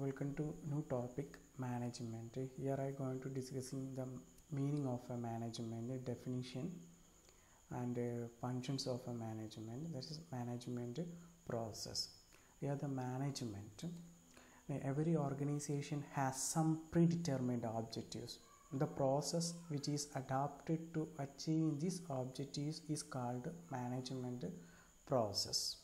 Welcome to new topic management. Here I going to discussing the meaning of a management, definition and uh, functions of a management. This is management process. Here the management. Every organization has some predetermined objectives. The process which is adapted to achieving these objectives is called management process.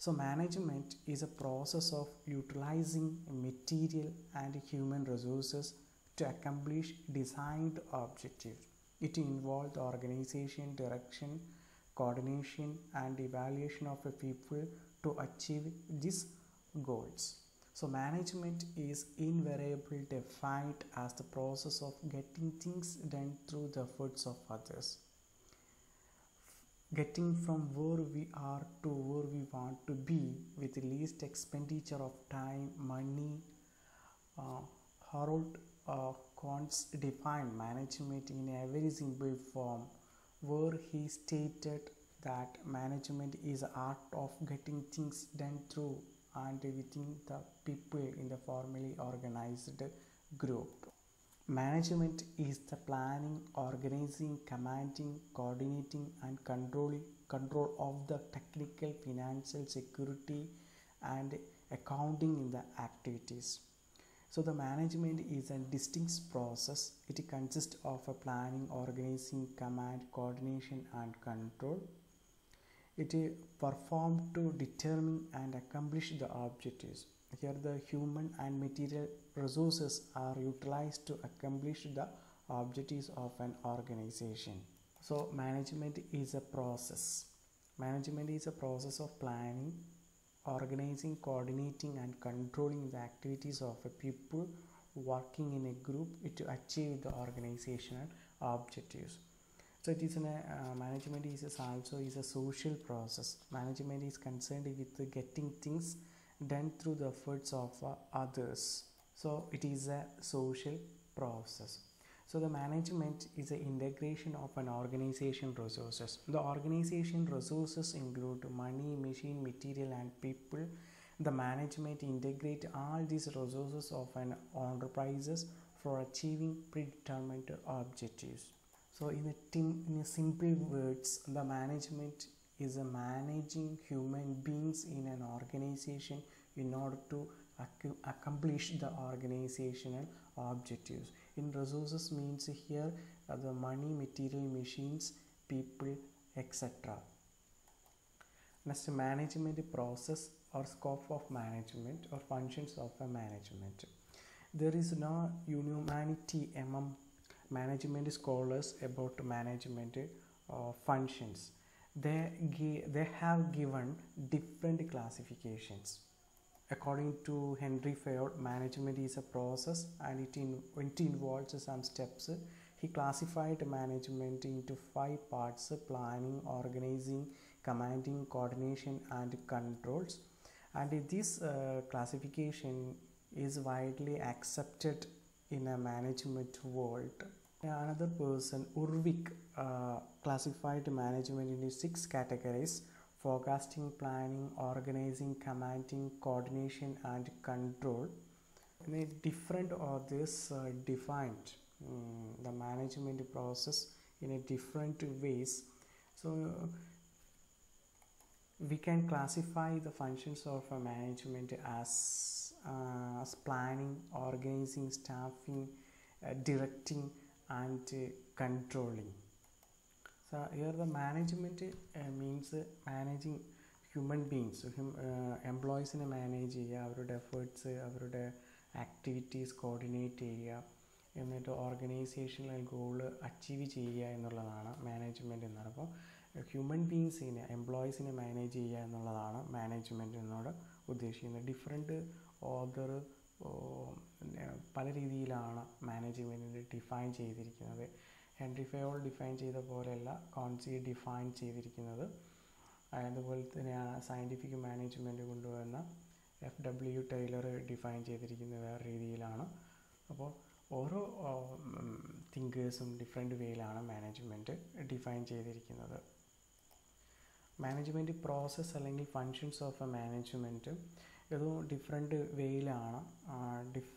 So, management is a process of utilizing material and human resources to accomplish designed objectives. It involves organization, direction, coordination, and evaluation of a people to achieve these goals. So, management is invariably defined as the process of getting things done through the efforts of others getting from where we are to where we want to be with least expenditure of time, money. Uh, Harold uh, defined management in a very simple form, where he stated that management is art of getting things done through and within the people in the formally organized group. Management is the planning, organizing, commanding, coordinating, and controlling control of the technical, financial, security, and accounting in the activities. So the management is a distinct process. It consists of a planning, organizing, command, coordination, and control. It is performed to determine and accomplish the objectives. Here the human and material resources are utilized to accomplish the objectives of an organization. So management is a process. Management is a process of planning, organizing, coordinating and controlling the activities of a people working in a group to achieve the organizational objectives. So it is a uh, management is also is a social process. Management is concerned with getting things done through the efforts of uh, others. So it is a social process. So the management is the integration of an organization resources. The organization resources include money, machine, material and people. The management integrate all these resources of an enterprises for achieving predetermined objectives. So in a, tim- in a simple words, the management is a managing human beings in an organization in order to ac- accomplish the organizational objectives. In resources means here uh, the money material machines people etc next management process or scope of management or functions of a management. There is no unanimity among management scholars about management uh, functions they they have given different classifications. According to Henri Fayol management is a process and it, in, it involves some steps. He classified management into five parts planning organizing commanding coordination and controls. And this uh, classification is widely accepted in a management world another person Urwick uh, classified management into six categories forecasting planning organizing commanding coordination and control. Different or this uh, defined um, the management process in a different ways. So we can classify the functions of a management as, uh, as planning organizing staffing uh, directing and controlling controlling. So here the means managing human beings എംപ്ലോയീസിനെ manage ചെയ്യുക അവരുടെ efforts അവരുടെ activities coordinate ചെയ്യുക എന്നിട്ട് organisational goal achieve ചെയ്യുക എന്നുള്ളതാണ് management എന്ന് പറയുമ്പോൾ human ബീങ്സിനെ എംപ്ലോയീസിനെ manage ചെയ്യുക എന്നുള്ളതാണ് മാനേജ്മെന്റ് എന്നോട് ഉദ്ദേശിക്കുന്നത്. ഡിഫറെന്റ് ഓർഡർ പല രീതിയിലാണ് മാനേജ്മെന്റിനെ ഡിഫൈൻ ചെയ്തിരിക്കുന്നത്. ഹെൻറി ഫയോൾ ഡിഫൈൻ ചെയ്ത പോലെയല്ല കോൺസി ഡിഫൈൻ ചെയ്തിരിക്കുന്നത്. അതുപോലെ തന്നെ സയന്റിഫിക് മാനേജ്മെന്റ് കൊണ്ടുവന്ന എഫ് ഡബ്ല്യു ടൈലർ ഡിഫൈൻ ചെയ്തിരിക്കുന്ന വേറെ രീതിയിലാണ്. അപ്പോൾ ഓരോ തിങ്കേഴ്സും ഡിഫറെന്റ് വേയിലാണ് മാനേജ്മെന്റ് ഡിഫൈൻ ചെയ്തിരിക്കുന്നത്. മാനേജ്മെന്റ് പ്രോസസ്സ് അല്ലെങ്കിൽ ഫങ്ഷൻസ് ഓഫ് എ മാനേജ്മെന്റ് ഇതും ഡിഫറെന്റ് വേയിലാണ്. ഡിഫ്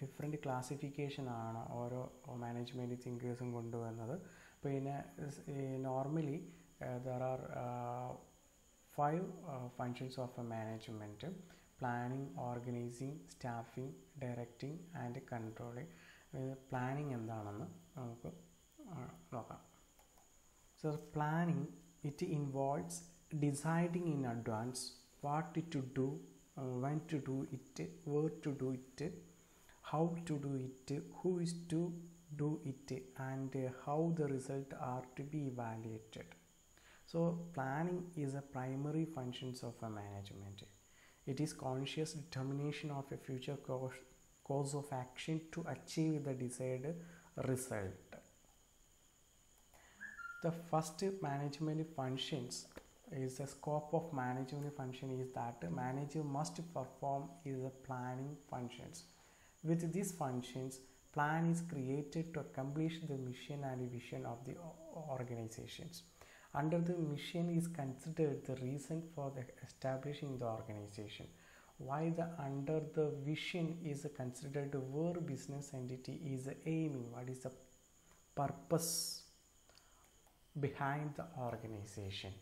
ഡിഫറെന്റ് ക്ലാസിഫിക്കേഷനാണ് ഓരോ മാനേജ്മെന്റ് തിങ്കേഴ്സും കൊണ്ടുവന്നത് പിന്നെ normally there are five functions of a management planning organising staffing directing and controlling planning എന്താണെന്ന് നമുക്ക് നോക്കാം. So planning it involves deciding in advance what to do Uh, when to do it where to do it how to do it who is to do it and how the result are to be evaluated. So planning is a primary functions of a management. It is conscious determination of a future course of action to achieve the desired result. The first management functions is the scope of management function is that manager must perform is the planning functions. With these functions plan is created to accomplish the mission and vision of the organizations. Under the mission is considered the reason for the establishing the organization. While the under the vision is considered where business entity is aiming what is the purpose behind the organization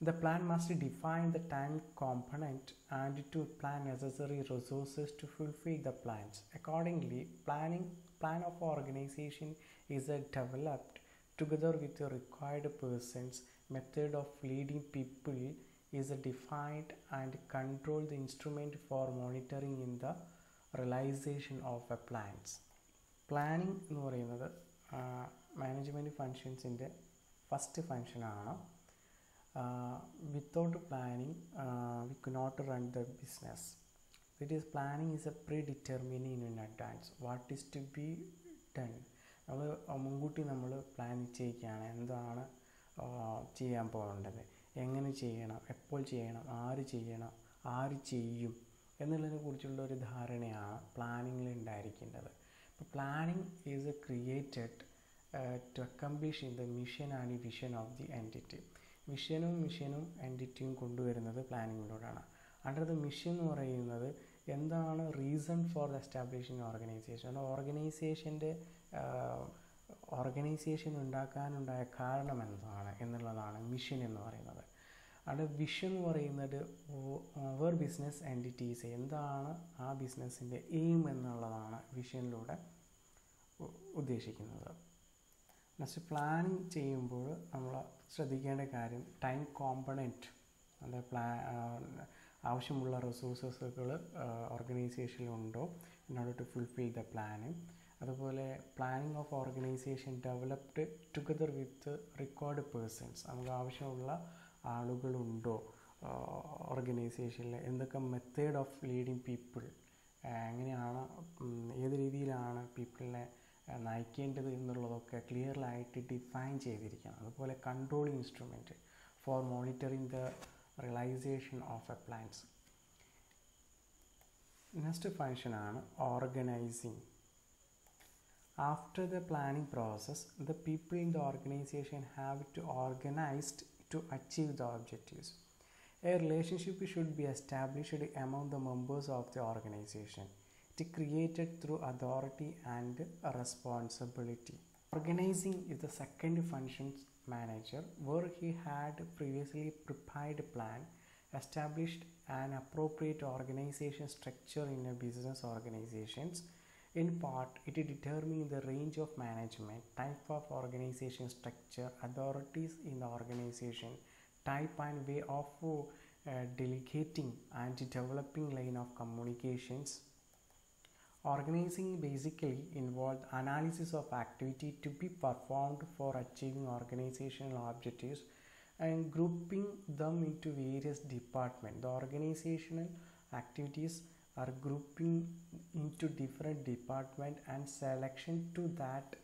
the plan must define the time component and to plan necessary resources to fulfill the plans. Accordingly, planning plan of organization is uh, developed together with the required persons. Method of leading people is uh, defined and control the instrument for monitoring in the realization of a plans. Planning എന്ന് പറയുന്നത് management ഫങ്ഷൻസിൻ്റെ first ഫങ്ഷനാണ് uh, without planning uh, we cannot run the business. It is planning is a predetermining in advance. What is to be done? നമ്മൾ മുൻകൂട്ടി നമ്മൾ plan ചെയ്യിക്കുകയാണ്. എന്താണ് ചെയ്യാൻ പോകേണ്ടത്? എങ്ങനെ ചെയ്യണം? എപ്പോൾ ചെയ്യണം? ആര് ചെയ്യണം? ആര് ചെയ്യും? എന്നുള്ളതിനെ കുറിച്ചുള്ള ഒരു ധാരണയാണ് പ്ലാനിങ്ങിൽ ഉണ്ടായിരിക്കേണ്ടത്. ഇപ്പോൾ planning is a created to accomplish in the mission and vision of the entity വിഷനും മിഷനും എന്റിറ്റിയും കൊണ്ടുവരുന്നത് പ്ലാനിങ്ങിലൂടെയാണ് അണ്ടർ ദ മിഷൻ എന്ന് പറയുന്നത് എന്താണ് reason for the establishing organisation ഓർഗനൈസേഷന്റെ ഓർഗനൈസേഷൻ ഉണ്ടാക്കാനുണ്ടായ കാരണം എന്താണ് എന്നുള്ളതാണ് മിഷൻ എന്ന് പറയുന്നത്. അവിടെ വിഷൻ എന്ന് പറയുന്നത് ഓവർ ബിസിനസ് എന്റിറ്റീസ് എന്താണ് ആ ബിസിനസ്സിന്റെ എയിം എന്നുള്ളതാണ് വിഷനിലൂടെ ഉദ്ദേശിക്കുന്നത്. നെക്സ്റ്റ് പ്ലാനിങ് ചെയ്യുമ്പോൾ നമ്മൾ ശ്രദ്ധിക്കേണ്ട കാര്യം ടൈം കോമ്പണന്റ് അല്ലെ പ്ലാ ആവശ്യമുള്ള റിസോഴ്സസുകൾ ഓർഗനൈസേഷനിലുണ്ടോ in order to fulfil the planning അതുപോലെ planning of organisation developed together with record persons നമുക്ക് ആവശ്യമുള്ള ആളുകളുണ്ടോ ഓർഗനൈസേഷനിൽ എന്തൊക്കെ മെത്തേഡ് ഓഫ് ലീഡിങ് പീപ്പിൾ എങ്ങനെയാണ് ഏത് രീതിയിലാണ് പീപ്പിളിനെ നയിക്കേണ്ടത് എന്നുള്ളതൊക്കെ ക്ലിയർലായിട്ട് ഡിഫൈൻ ചെയ്തിരിക്കണം. അതുപോലെ controlling instrument for monitoring the realisation of a plans next ഫങ്ഷനാണ് organising. After the planning process the people in the organisation have to organised to achieve the objectives. A relationship should be established among the members of the organisation. Created through authority and responsibility. Organizing is the second function manager where he had previously prepared plan, established an appropriate organization structure in a business organizations. In part, it determines the range of management, type of organization structure, authorities in the organization, type and way of uh, delegating and developing line of communications, Organizing basically involved analysis of activity to be performed for achieving organizational objectives and grouping them into various departments. The organizational activities are grouping into different departments and selection to that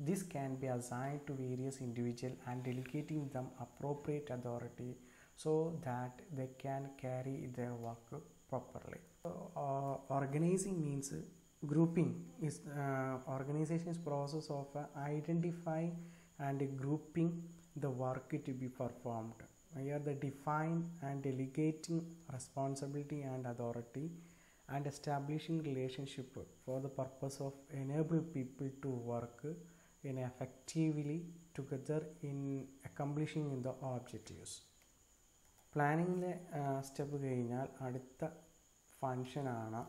this can be assigned to various individuals and delegating them appropriate authority so that they can carry their work properly. Uh, organizing means grouping is uh, organization's process of uh, identifying and grouping the work to be performed here the define and delegating responsibility and authority and establishing relationship for the purpose of enable people to work in effectively together in accomplishing the objectives പ്ലാനിങ്ങിലെ step കഴിഞ്ഞാൽ അടുത്ത ഫങ്ഷനാണ്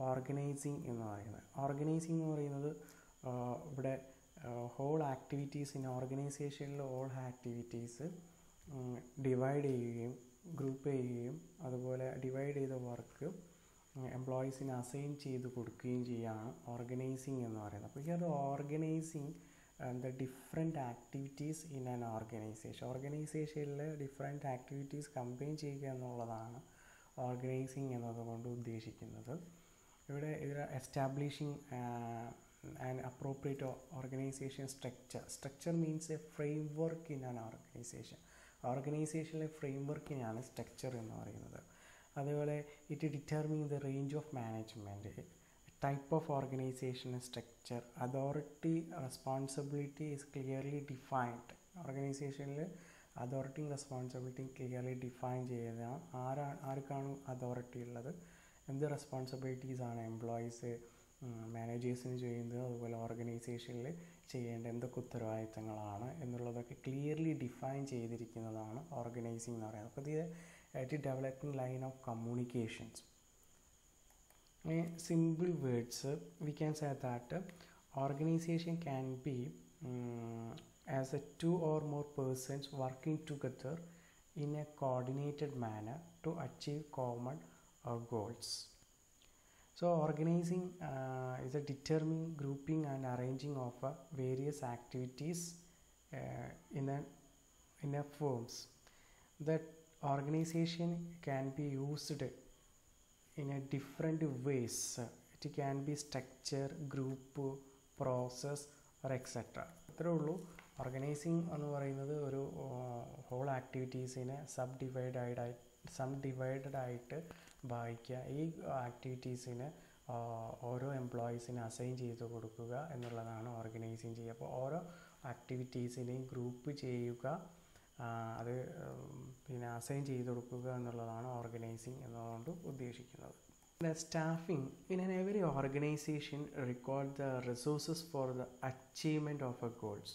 organising എന്ന് പറയുന്നത്. Organising എന്ന് പറയുന്നത് ഇവിടെ whole activities in ഓർഗനൈസേഷനിലെ all activities divide ചെയ്യുകയും ഗ്രൂപ്പ് ചെയ്യുകയും അതുപോലെ ഡിവൈഡ് ചെയ്ത വർക്ക് എംപ്ലോയീസിന് അസൈൻ ചെയ്ത് കൊടുക്കുകയും ചെയ്യുകയാണ് ഓർഗനൈസിങ് എന്ന് പറയുന്നത്. അപ്പോൾ ഒരു organising the different activities in an organisation ഓർഗനൈസേഷനിലെ ഡിഫറെന്റ് ആക്ടിവിറ്റീസ് കമ്പൈൻ ചെയ്യുക എന്നുള്ളതാണ് ഓർഗനൈസിങ് എന്നതുകൊണ്ട് ഉദ്ദേശിക്കുന്നത്. ഇവിടെ ഇതിൽ establishing and appropriate organisation structure structure means a framework an organisation ഓർഗനൈസേഷനിലെ ഫ്രെയിം വർക്കിനാണ് സ്ട്രക്ചർ എന്ന് പറയുന്നത്. അതുപോലെ it determine the range of management type of organisation structure authority responsibility is clearly defined ഓർഗനൈസേഷനിൽ അതോറിറ്റിയും റെസ്പോൺസിബിലിറ്റിയും ക്ലിയർലി ഡിഫൈൻ ചെയ്യുന്ന ആരാണ് ആർക്കാണ് അതോറിറ്റി ഉള്ളത്? എന്ത് റെസ്പോൺസിബിലിറ്റീസ് ആണ് എംപ്ലോയീസ് മാനേജേഴ്സിന് ചെയ്യുന്നത്? അതുപോലെ ഓർഗനൈസേഷനിൽ ചെയ്യേണ്ട എന്തൊക്കെ ഉത്തരവാദിത്തങ്ങളാണ്? എന്നുള്ളതൊക്കെ ക്ലിയർലി ഡിഫൈൻ ചെയ്തിരിക്കുന്നതാണ് ഓർഗനൈസിംഗ് എന്ന് പറയുന്നത്. അപ്പോൾ ഇത് it developing line of communications simple words we can say that organisation can uh, organization can be um, as a two or more persons working together in a coordinated manner to achieve common uh, goals so organizing uh, is a determining grouping and arranging of uh, various activities uh, in a in a firms that organization can be used in a different ways it can be structure group process or etc അത്രേ ഉള്ളൂ Organising എന്ന് പറയുന്നത് ഒരു whole ആക്ടിവിറ്റീസിനെ subdivided ആയിട്ട് subdivided ആയിട്ട് ഭാഗിക്കുക ഈ ആക്ടിവിറ്റീസിന് ഓരോ എംപ്ലോയീസിന് അസൈൻ ചെയ്ത് കൊടുക്കുക എന്നുള്ളതാണ് ഓർഗനൈസിങ് ചെയ്യുക. അപ്പോൾ ഓരോ ആക്ടിവിറ്റീസിനെയും ഗ്രൂപ്പ് ചെയ്യുക അത് പിന്നെ അസൈൻ ചെയ്ത് കൊടുക്കുക എന്നുള്ളതാണ് ഓർഗനൈസിങ് എന്നതുകൊണ്ട് ഉദ്ദേശിക്കുന്നത്. Staffing in an every organisation record the resources for the achievement of a goals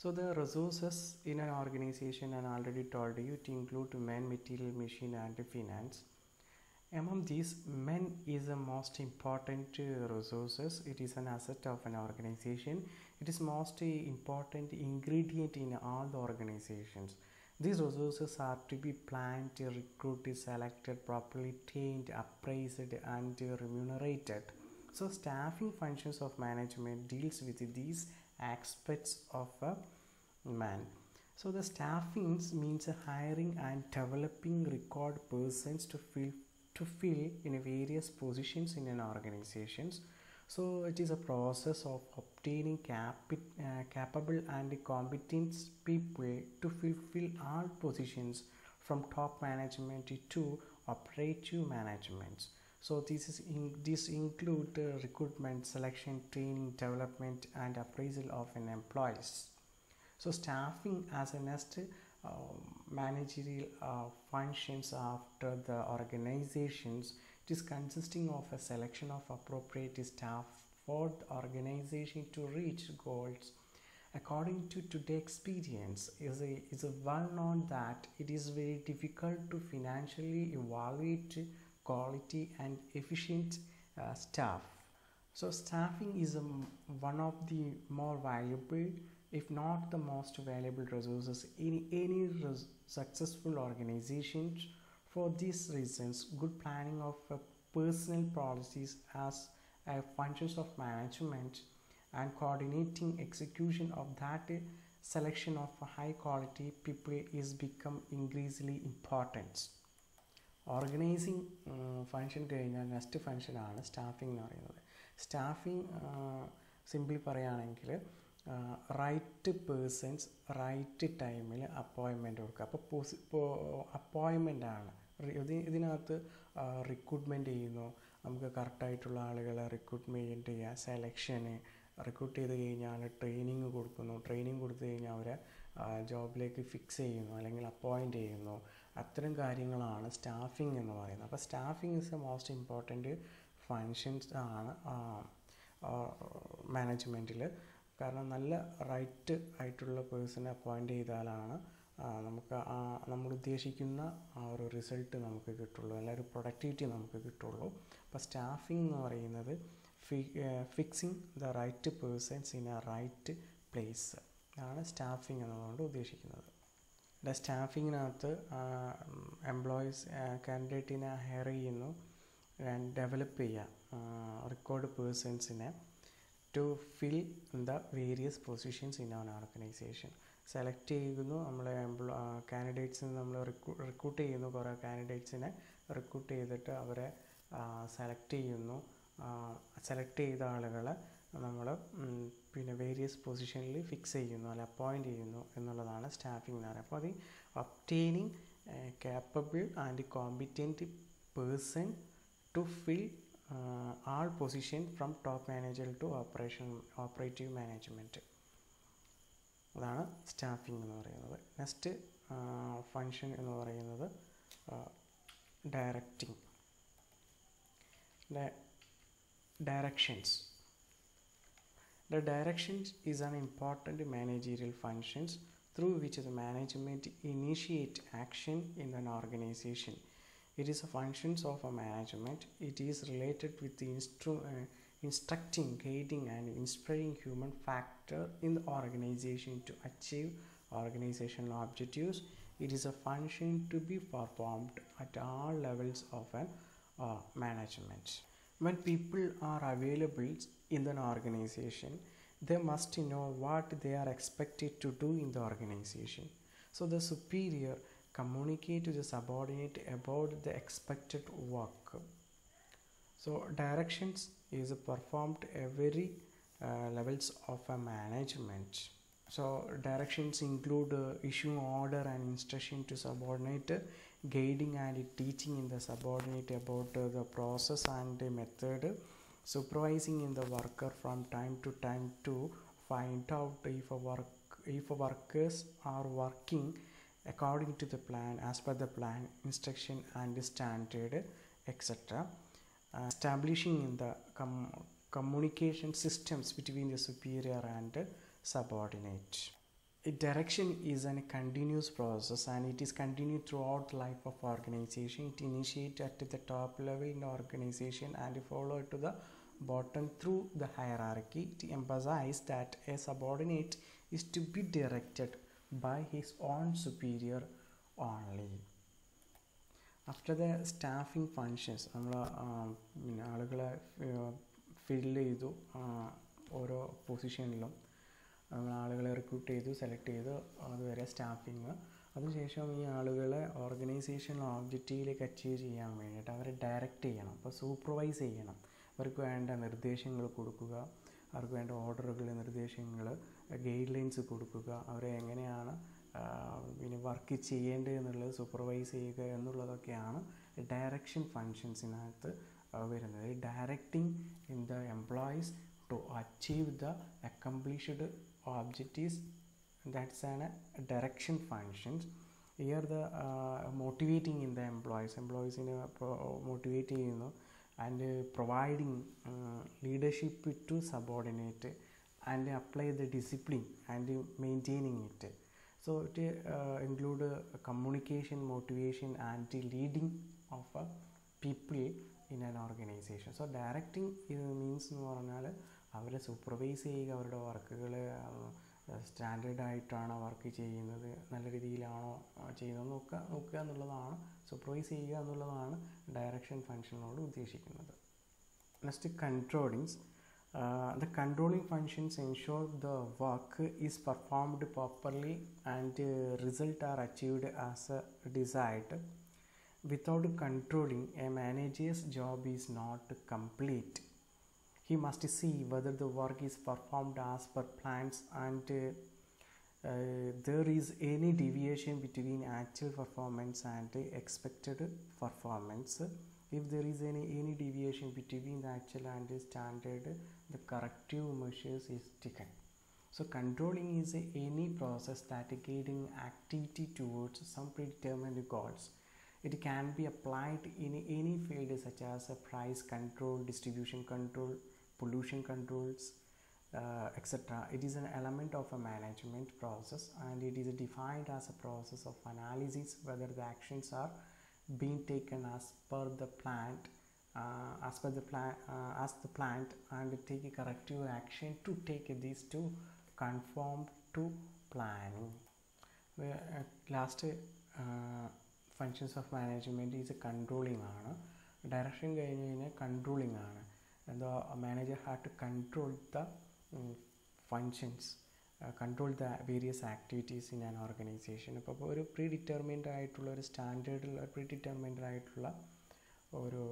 So the resources in an organization, and already told you, to include men, material, machine, and finance. Among these, men is the most important uh, resources. It is an asset of an organization. It is most uh, important ingredient in all the organizations. These resources are to be planned, recruited, selected, properly trained, appraised, and remunerated. So staffing functions of management deals with these aspects of a man. So the staffing means hiring and developing record persons to fill to fill in various positions in an organizations. So it is a process of obtaining capi- uh, capable and competent people to fulfill all positions from top management to operative management. So this is in, this include uh, recruitment, selection, training, development, and appraisal of an employees. So staffing as a next uh, managerial uh, functions after the organizations. It is consisting of a selection of appropriate staff for the organization to reach goals. According to today experience, is a is a well known that it is very difficult to financially evaluate quality and efficient uh, staff. So staffing is a m one of the more valuable, if not the most valuable resources in any successful organizations. For these reasons, good planning of uh, personal policies as uh, functions of management and coordinating execution of that uh, selection of high quality people is become increasingly important. Organising function കഴിഞ്ഞാൽ next ഫങ്ഷനാണ് staffing എന്ന് പറയുന്നത്. Staffing simply പറയുകയാണെങ്കിൽ right persons right ടൈമിൽ അപ്പോയിൻമെന്റ് കൊടുക്കുക. അപ്പോൾ പോസി ഇപ്പോൾ അപ്പോയിൻമെന്റ് ആണ് ഇത് ഇതിനകത്ത് റിക്രൂട്ട്മെന്റ് ചെയ്യുന്നു. നമുക്ക് കറക്റ്റായിട്ടുള്ള ആളുകളെ റിക്രൂട്ട്മെന്റ് ചെയ്യുക സെലക്ഷന് റിക്രൂട്ട് ചെയ്ത് കഴിഞ്ഞാൽ ട്രെയിനിങ് കൊടുക്കുന്നു. ട്രെയിനിങ് കൊടുത്തു കഴിഞ്ഞാൽ അവരെ ജോബിലേക്ക് ഫിക്സ് ചെയ്യുന്നു അല്ലെങ്കിൽ അപ്പോയിന്റ് ചെയ്യുന്നു. അത്തരം കാര്യങ്ങളാണ് സ്റ്റാഫിംഗ് എന്ന് പറയുന്നത്. അപ്പോൾ staffing is a most important functions ആണ് മാനേജ്മെന്റിൽ കാരണം നല്ല റൈറ്റ് ആയിട്ടുള്ള പേഴ്സണെ അപ്പോയിന്റ് ചെയ്താലാണ് നമുക്ക് ആ നമ്മൾ ഉദ്ദേശിക്കുന്ന ആ ഒരു റിസൾട്ട് നമുക്ക് കിട്ടുള്ളൂ അല്ല ഒരു പ്രൊഡക്ടിവിറ്റി നമുക്ക് കിട്ടുള്ളൂ. അപ്പോൾ സ്റ്റാഫിംഗ് എന്ന് പറയുന്നത് fixing the right persons in a right place ആണ് സ്റ്റാഫിംഗ് എന്നതുകൊണ്ട് ഉദ്ദേശിക്കുന്നത്. ഇവിടെ സ്റ്റാഫിങ്ങിനകത്ത് എംപ്ലോയീസ് കാൻഡിഡേറ്റിനെ ഹയർ ചെയ്യുന്നു. ഡെവലപ്പ് ചെയ്യുക record പേഴ്സൺസിനെ to fill the various positions in our organisation select ചെയ്യുന്നു നമ്മൾ എംപ്ലോ കാൻഡിഡേറ്റ്സിന് നമ്മൾ റിക്രൂട്ട് ചെയ്യുന്നു. കുറേ കാൻഡിഡേറ്റ്സിനെ റിക്രൂട്ട് ചെയ്തിട്ട് അവരെ സെലക്ട് ചെയ്യുന്നു. സെലക്ട് ചെയ്ത ആളുകളെ നമ്മൾ പിന്നെ വേരിയസ് പൊസിഷനിൽ ഫിക്സ് ചെയ്യുന്നു അല്ല അപ്പോയിന്റ് ചെയ്യുന്നു എന്നുള്ളതാണ് സ്റ്റാഫിംഗ് എന്ന് പറയുന്നത്. അപ്പോൾ അത് obtaining capable and competent person to fill all position from top manager to operation operative management അതാണ് സ്റ്റാഫിംഗ് എന്ന് പറയുന്നത്. നെക്സ്റ്റ് ഫങ്ഷൻ എന്ന് പറയുന്നത് directing directions the directions is an important managerial functions through which the management initiate action in an organization. It is a functions of a management. It is related with the instru- uh, instructing guiding and inspiring human factor in the organization to achieve organizational objectives. It is a function to be performed at all levels of an uh, management. When people are available in an organization they must know what they are expected to do in the organization. So the superior communicate to the subordinate about the expected work. So directions is performed every uh, levels of a management. So directions include uh, issuing order and instruction to subordinate guiding and teaching in the subordinate about uh, the process and the method supervising in the worker from time to time to find out if a work if workers are working according to the plan as per the plan instruction and standard etc uh, establishing in the com- communication systems between the superior and subordinate. A direction is a continuous process and it is continued throughout the life of organization. It initiates at the top level in organization and follow to the bottom through the hierarchy it emphasizes that a subordinate is to be directed by his own superior only. After the staffing functions നമ്മൾ പിന്നെ ആളുകളെ fill ചെയ്തു ഓരോ പൊസിഷനിലും നമ്മൾ ആളുകളെ recruit ചെയ്തു select ചെയ്തു അതുവരെ സ്റ്റാഫിങ് അതിനുശേഷം ഈ ആളുകളെ ഓർഗനൈസേഷൻ ഓബ്ജക്റ്റീവിലേക്ക് അച്ചീവ് ചെയ്യാൻ വേണ്ടിയിട്ട് അവരെ ഡയറക്റ്റ് ചെയ്യണം. അപ്പോൾ സൂപ്പർവൈസ് ചെയ്യണം. അവർക്ക് വേണ്ട നിർദ്ദേശങ്ങൾ കൊടുക്കുക അവർക്ക് വേണ്ട ഓർഡറുകൾ നിർദ്ദേശങ്ങൾ ഗൈഡ് ലൈൻസ് കൊടുക്കുക അവരെ എങ്ങനെയാണ് പിന്നെ വർക്ക് ചെയ്യേണ്ടത് എന്നുള്ളത് സൂപ്പർവൈസ് ചെയ്യുക എന്നുള്ളതൊക്കെയാണ് ഡയറക്ഷൻ ഫങ്ഷൻസിനകത്ത് വരുന്നത്. Directing in the employees to achieve the accomplished objectives that's an direction functions here the motivating in the employees എംപ്ലോയീസിനെ motivate ചെയ്യുന്നു. and providing leadership to subordinate and apply the discipline and maintaining it. So it include communication, motivation and leading of people in an organisation so directing ഇത് means എന്ന് പറഞ്ഞാൽ അവരെ supervise ചെയ്യുക അവരുടെ വർക്കുകൾ സ്റ്റാൻഡേർഡായിട്ടാണോ work ചെയ്യുന്നത് നല്ല രീതിയിലാണോ ചെയ്യുന്നത് നോക്കുക നോക്കുക എന്നുള്ളതാണ് സൂപ്പർവൈസ് ചെയ്യുക എന്നുള്ളതാണ് ഡയറക്ഷൻ ഫങ്ഷനോട് ഉദ്ദേശിക്കുന്നത് next കൺട്രോളിങ്സ് Uh, the controlling functions ensure the work is performed properly and uh, result are achieved as uh, desired without controlling a manager's job is not complete he must see whether the work is performed as per plans and uh, there is any deviation between actual performance and expected performance if there is any any deviation between the actual and the standard the corrective measures is taken So controlling is any process that guiding activity towards some predetermined goals. It can be applied in any field such as price control, distribution control, pollution controls, uh, etc. It is an element of a management process and it is defined as a process of analysis whether the actions are being taken as per the plant uh, as per the plan uh, as the plant and take a corrective action to take these to conform to planning last functions of management is controlling ആണ് direction കഴിഞ്ഞ് കഴിഞ്ഞാൽ controlling ആണ് എന്താ manager have to control the Functions control the various activities in an organisation അപ്പോൾ ഒരു pre determined ആയിട്ടുള്ള ഒരു സ്റ്റാൻഡേർഡിൽ pre determined ആയിട്ടുള്ള ഒരു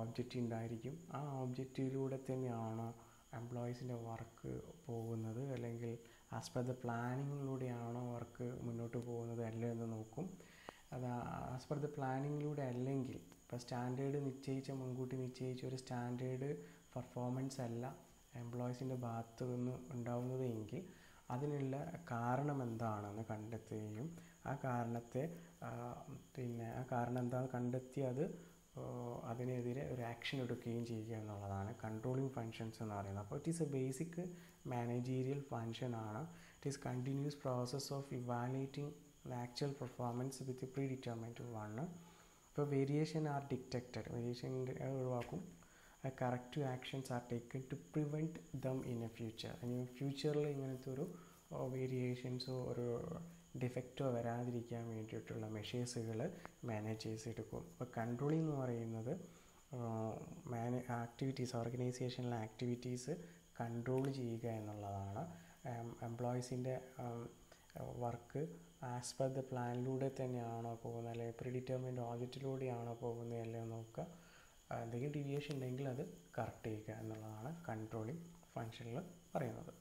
ഓബ്ജക്റ്റ് ഉണ്ടായിരിക്കും. ആ ഓബ്ജക്റ്റിലൂടെ തന്നെയാണ് എംപ്ലോയീസിന്റെ വർക്ക് പോകുന്നത്. അല്ലെങ്കിൽ ആസ് പെർ ദ പ്ലാനിങ്ങിലൂടെയാണോ വർക്ക് മുന്നോട്ട് പോകുന്നത് അല്ലേ എന്ന് നോക്കും. അത് ആസ് പെർ ദ പ്ലാനിങ്ങിലൂടെ അല്ലെങ്കിൽ ഇപ്പോൾ സ്റ്റാൻഡേർഡ് നിശ്ചയിച്ച മുൻകൂട്ടി നിശ്ചയിച്ച ഒരു സ്റ്റാൻഡേർഡ് പെർഫോമൻസ് അല്ല. എംപ്ലോയീസിന്റെ ഭാഗത്തു നിന്ന് ഉണ്ടാവുന്നത് എങ്കിൽ അതിനുള്ള കാരണം എന്താണെന്ന് കണ്ടെത്തുകയും ആ കാരണത്തെ പിന്നെ ആ കാരണം എന്താണെന്ന് കണ്ടെത്തി അത് അതിനെതിരെ ഒരു ആക്ഷൻ എടുക്കുകയും ചെയ്യുക എന്നുള്ളതാണ്. കൺട്രോളിങ് ഫങ്ഷൻസ് എന്ന് പറയുന്നത്. അപ്പോൾ it is a basic managerial function ആണ്. It is continuous process of evaluating the actual performance with predetermined one ഇപ്പോൾ വേരിയേഷൻ ആർ ഡിറ്റക്റ്റഡ് വേരിയേഷൻ ഒഴിവാക്കും. Corrective actions are taken to prevent them in a future ഇനി ഫ്യൂച്ചറിൽ ഇങ്ങനത്തെ ഒരു വേരിയേഷൻസോ ഒരു ഡിഫക്റ്റോ വരാതിരിക്കാൻ വേണ്ടിയിട്ടുള്ള മെഷേഴ്സുകൾ മാനേജേഴ്സ് എടുക്കും അപ്പോൾ കൺട്രോളിംഗ് എന്ന് പറയുന്നത് മാന ആക്ടിവിറ്റീസ് ഓർഗനൈസേഷനിലെ ആക്ടിവിറ്റീസ് കൺട്രോൾ ചെയ്യുക എന്നുള്ളതാണ്. എംപ്ലോയീസിന്റെ വർക്ക് ആസ് പെർ ദ പ്ലാനിലൂടെ തന്നെയാണോ പോകുന്നത്? അല്ലെങ്കിൽ പ്രിഡിറ്റർമിൻഡ് ഓഡിറ്റിലൂടെയാണോ പോകുന്നത്? അല്ലയോ നോക്കുക എന്തെങ്കിലും ഡീവിയേഷൻ ഉണ്ടെങ്കിൽ അത് കറക്റ്റ് ചെയ്യുക എന്നുള്ളതാണ് കൺട്രോളിങ് ഫങ്ഷനിൽ പറയുന്നത്.